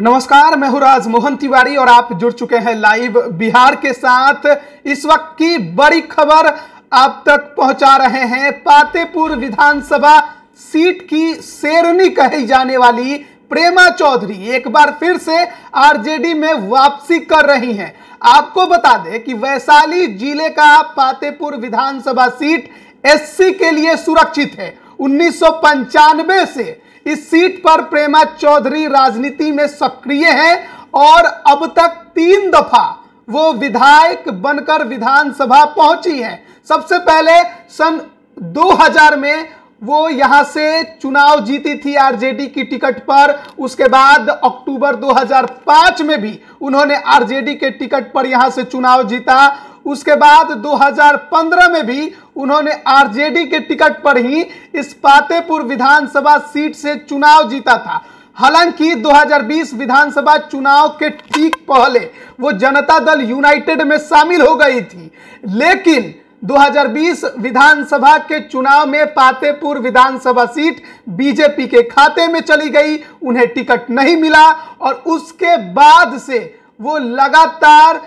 नमस्कार, मैं हूँ राज मोहन तिवारी और आप जुड़ चुके हैं लाइव बिहार के साथ। इस वक्त की बड़ी खबर आप तक पहुँचा रहे हैं। पातेपुर विधानसभा सीट की शेरनी कही जाने वाली प्रेमा चौधरी एक बार फिर से आरजेडी में वापसी कर रही हैं। आपको बता दें कि वैशाली ज़िले का पातेपुर विधानसभा सीट एससी के लिए सुरक्षित है। उन्नीस सौ पंचानबे से इस सीट पर प्रेमा चौधरी राजनीति में सक्रिय हैं और अब तक तीन दफ़ा वो विधायक बनकर विधानसभा पहुँची हैं। सबसे पहले सन 2000 में वो यहाँ से चुनाव जीती थी आरजेडी की टिकट पर। उसके बाद अक्टूबर 2005 में भी उन्होंने आरजेडी के टिकट पर यहाँ से चुनाव जीता। उसके बाद 2015 में भी उन्होंने आरजेडी के टिकट पर ही इस पातेपुर विधानसभा सीट से चुनाव जीता था। हालाँकि 2020 विधानसभा चुनाव के ठीक पहले वो जनता दल यूनाइटेड में शामिल हो गई थी। लेकिन 2020 विधानसभा के चुनाव में पातेपुर विधानसभा सीट बीजेपी के खाते में चली गई, उन्हें टिकट नहीं मिला और उसके बाद से वो लगातार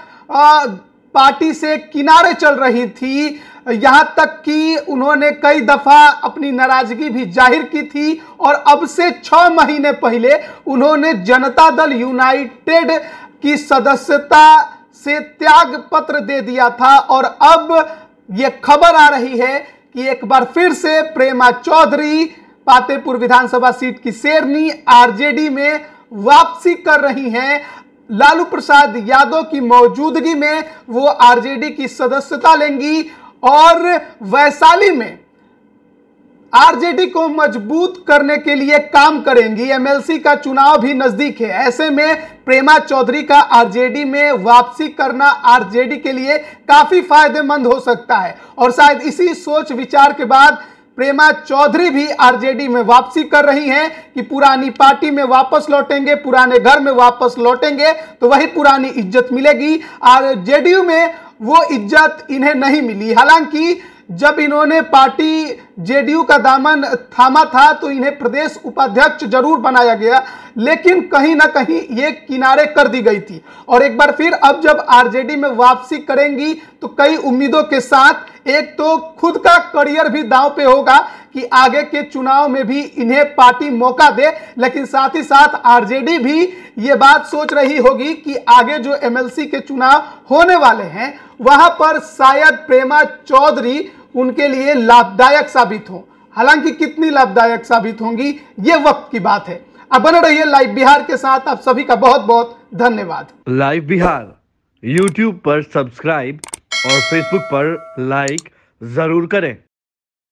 पार्टी से किनारे चल रही थी। यहाँ तक कि उन्होंने कई दफ़ा अपनी नाराज़गी भी ज़ाहिर की थी और अब से छह महीने पहले उन्होंने जनता दल यूनाइटेड की सदस्यता से त्याग पत्र दे दिया था और अब यह खबर आ रही है कि एक बार फिर से प्रेमा चौधरी पातेपुर विधानसभा सीट की शेरनी आरजेडी में वापसी कर रही हैं। लालू प्रसाद यादव की मौजूदगी में वो आरजेडी की सदस्यता लेंगी और वैशाली में आरजेडी को मज़बूत करने के लिए काम करेंगी। एमएलसी का चुनाव भी नज़दीक है। ऐसे में प्रेमा चौधरी का आरजेडी में वापसी करना आरजेडी के लिए काफ़ी फ़ायदेमंद हो सकता है। और शायद इसी सोच विचार के बाद प्रेमा चौधरी भी आरजेडी में वापसी कर रही हैं कि पुरानी पार्टी में वापस लौटेंगे, पुराने घर में वापस लौटेंगे तो वही पुरानी इज़्ज़त मिलेगी। और जेडीयू में वो इज़्ज़त इन्हें नहीं मिली। हालाँकि जब इन्होंने पार्टी जेडीयू का दामन थामा था तो इन्हें प्रदेश उपाध्यक्ष ज़रूर बनाया गया, लेकिन कहीं ना कहीं ये किनारे कर दी गई थी। और एक बार फिर, अब जब आरजेडी में वापसी करेंगी तो कई उम्मीदों के साथ, एक तो खुद का करियर भी दांव पे होगा कि आगे के चुनाव में भी इन्हें पार्टी मौका दे, लेकिन साथ ही साथ आरजेडी भी ये बात सोच रही होगी कि आगे जो एमएलसी के चुनाव होने वाले हैं, वहाँ पर शायद प्रेमा चौधरी उनके लिए लाभदायक साबित हो। हालाँकि कितनी लाभदायक साबित होंगी, ये वक्त की बात है। अब बने रहिए लाइव बिहार के साथ। आप सभी का बहुत बहुत धन्यवाद। लाइव बिहार यूट्यूब पर सब्सक्राइब और फेसबुक पर लाइक ज़रूर करें।